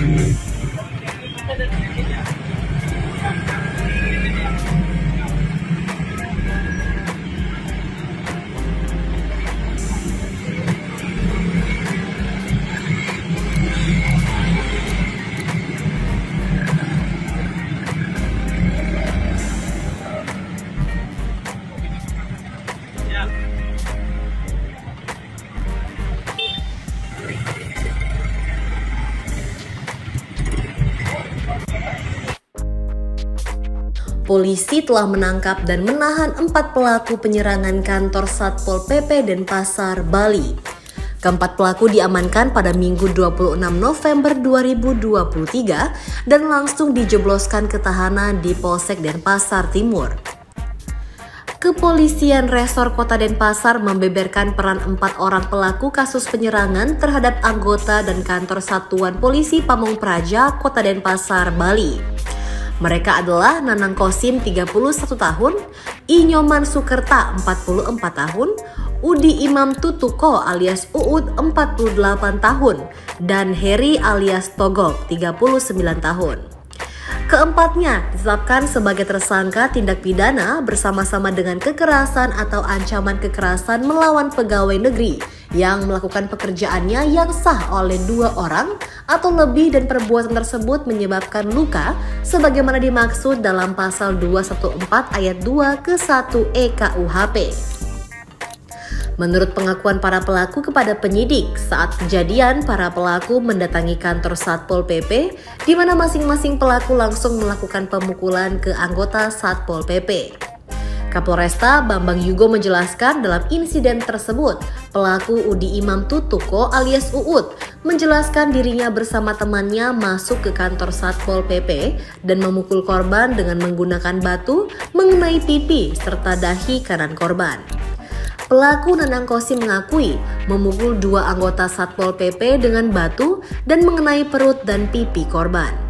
You. Polisi telah menangkap dan menahan empat pelaku penyerangan kantor Satpol PP Denpasar, Bali. Keempat pelaku diamankan pada Minggu 26 November 2023 dan langsung dijebloskan ke tahanan di Polsek Denpasar Timur. Kepolisian Resor Kota Denpasar membeberkan peran empat orang pelaku kasus penyerangan terhadap anggota dan kantor Satuan Polisi Pamung Praja, Kota Denpasar, Bali. Mereka adalah Nanang Kosim 31 tahun, Inyoman Sukerta 44 tahun, Udi Imam Tutuko alias Uud 48 tahun, dan Heri alias Togok 39 tahun. Keempatnya ditetapkan sebagai tersangka tindak pidana bersama-sama dengan kekerasan atau ancaman kekerasan melawan pegawai negeri yang melakukan pekerjaannya yang sah oleh dua orang atau lebih dan perbuatan tersebut menyebabkan luka sebagaimana dimaksud dalam pasal 214 ayat 2 ke 1 EKUHP. Menurut pengakuan para pelaku kepada penyidik, saat kejadian para pelaku mendatangi kantor Satpol PP di mana masing-masing pelaku langsung melakukan pemukulan ke anggota Satpol PP. Kapolresta Bambang Yugo menjelaskan dalam insiden tersebut, pelaku Udi Imam Tutuko alias Uut menjelaskan dirinya bersama temannya masuk ke kantor Satpol PP dan memukul korban dengan menggunakan batu mengenai pipi serta dahi kanan korban. Pelaku Nanang Kosi mengakui memukul dua anggota Satpol PP dengan batu dan mengenai perut dan pipi korban.